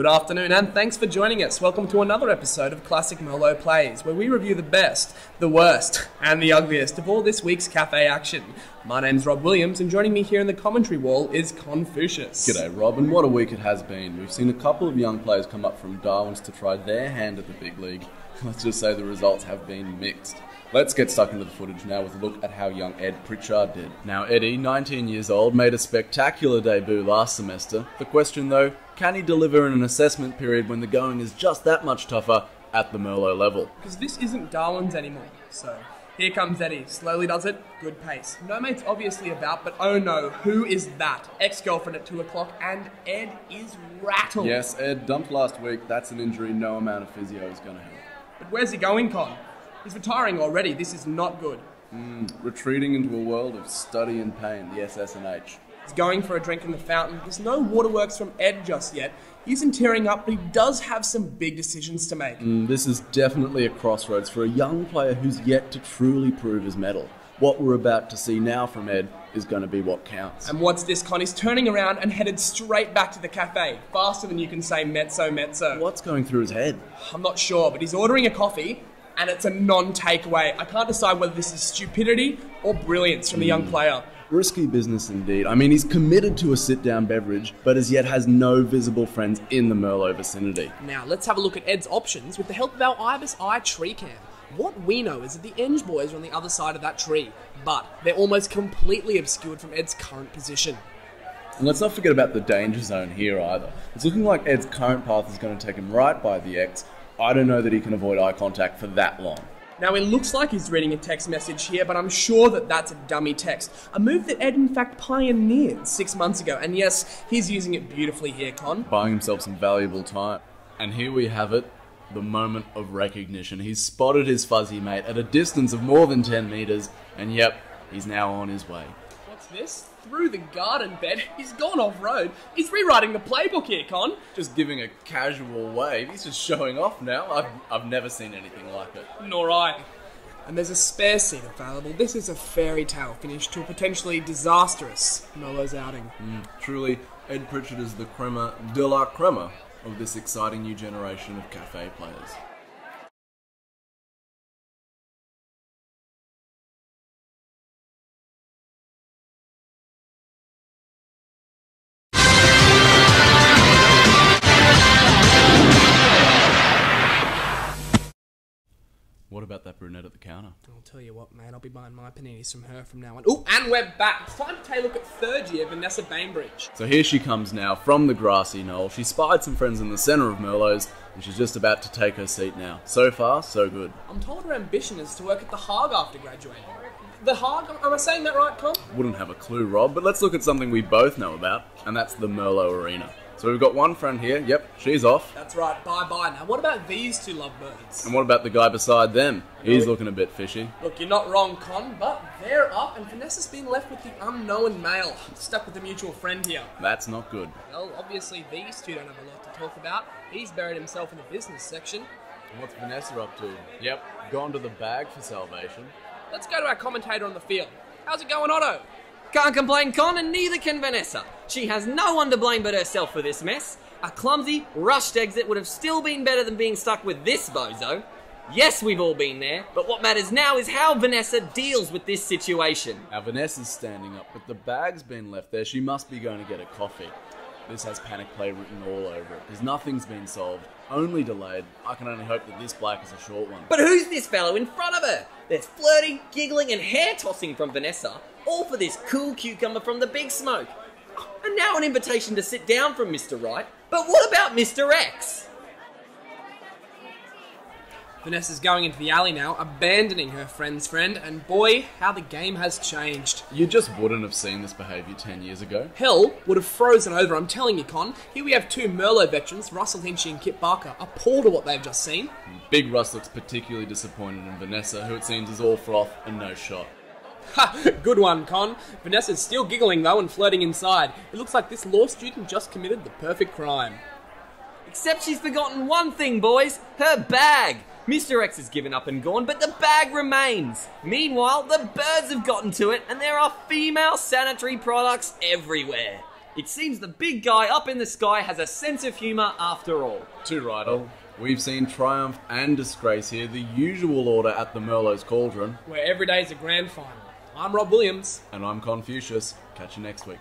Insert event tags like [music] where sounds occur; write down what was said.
Good afternoon, and thanks for joining us. Welcome to another episode of Classic Merlo Plays, where we review the best, the worst, and the ugliest of all this week's cafe action. My name's Rob Williams, and joining me here in the commentary wall is Confucius. G'day, Rob, and what a week it has been. We've seen a couple of young players come up from Darwin's to try their hand at the big league. [laughs] Let's just say the results have been mixed. Let's get stuck into the footage now with a look at how young Ed Pritchard did. Now, Eddie, 19 years old, made a spectacular debut last semester. The question, though, can he deliver in an assessment period when the going is just that much tougher at the Merlo level? Because this isn't Darwin's anymore, so here comes Eddie. Slowly does it, good pace. No mate's obviously about, but oh no, who is that? Ex girlfriend at 2 o'clock, and Ed is rattled. Yes, Ed dumped last week. That's an injury no amount of physio is going to help. But where's he going, Con? He's retiring already. This is not good. Hmm, retreating into a world of study and pain, the SSNH. He's going for a drink in the fountain. There's no waterworks from Ed just yet. He isn't tearing up, but he does have some big decisions to make. Mm, This is definitely a crossroads for a young player who's yet to truly prove his mettle. What we're about to see now from Ed is going to be what counts. And what's this, Con? He's turning around and headed straight back to the cafe, faster than you can say mezzo mezzo. What's going through his head? I'm not sure, but he's ordering a coffee, and it's a non-takeaway. I can't decide whether this is stupidity or brilliance from the young player. Risky business indeed. I mean, he's committed to a sit down beverage, but as yet has no visible friends in the Merlo vicinity. Now, let's have a look at Ed's options with the help of our Ibis Eye tree cam. What we know is that the Eng boys are on the other side of that tree, but they're almost completely obscured from Ed's current position. And let's not forget about the danger zone here either. It's looking like Ed's current path is going to take him right by the X. I don't know that he can avoid eye contact for that long. Now, it looks like he's reading a text message here, but I'm sure that that's a dummy text. A move that Ed, in fact, pioneered six months ago. And yes, he's using it beautifully here, Con. buying himself some valuable time. And here we have it the moment of recognition. He's spotted his fuzzy mate at a distance of more than 10 meters, and yep, he's now on his way. This? Through the garden bed? He's gone off road. He's rewriting the playbook here, Con. Just giving a casual wave, he's just showing off now. I've, I've never seen anything like it. Nor I. And there's a spare seat available. This is a fairy tale finish to a potentially disastrous Merlo's outing. Mm, truly, Ed Pritchard is the crema de la crema of this exciting new generation of cafe players. Brunette at the counter? I'll tell you what, mate, I'll be buying my paninis from her from now on. Oh, and we're back. It's time to take a look at third year Vanessa Bainbridge. So here she comes now from the grassy knoll. She spied some friends in the centre of Merlo's, and she's just about to take her seat now. So far, so good. I'm told her ambition is to work at the Hague after graduating. The Hague? Am I saying that right, Con? Wouldn't have a clue, Rob, but let's look at something we both know about, and that's the Merlot Arena. So we've got one friend here. Yep, she's off. That's right, bye bye. Now, what about these two lovebirds? And what about the guy beside them? He's looking a bit fishy. Look, you're not wrong, Con, but they're up, and Vanessa's been left with the unknown male. Stuck with a mutual friend here. That's not good. Well, obviously, these two don't have a lot to talk about. He's buried himself in the business section. And what's Vanessa up to? Yep, gone to the bag for salvation. Let's go to our commentator on the field. How's it going, Otto? Can't complain, Con, and neither can Vanessa. She has no one to blame but herself for this mess. A clumsy, rushed exit would have still been better than being stuck with this bozo. Yes, we've all been there, but what matters now is how Vanessa deals with this situation. Now Vanessa's standing up, but the bag's been left there. She must be going to get a coffee. This has panic play written all over it, because nothing's been solved, only delayed. I can only hope that this black is a short one. But who's this fellow in front of her? There's flirting, giggling, and hair tossing from Vanessa, all for this cool cucumber from the big smoke. And now an invitation to sit down from Mr. Right. But what about Mr. X? Vanessa's going into the alley now, abandoning her friend's friend, and boy, how the game has changed. You just wouldn't have seen this behaviour 10 years ago. Hell would have frozen over, I'm telling you, Con. Here we have two Merlo veterans, Russell Hinchy and Kit Barker, appalled at what they've just seen. Big Russ looks particularly disappointed in Vanessa, who it seems is all froth and no shot. Ha! Good one, Con. Vanessa's still giggling though and flirting inside. It looks like this law student just committed the perfect crime. Except she's forgotten one thing, boys her bag. Mr. X has given up and gone, but the bag remains. Meanwhile, the birds have gotten to it, and there are female sanitary products everywhere. It seems the big guy up in the sky has a sense of humour after all. Too right, all. We've seen triumph and disgrace here, the usual order at the Merlo's Cauldron. Where every day's a grand final. I'm Rob Williams. And I'm Confucius. Catch you next week.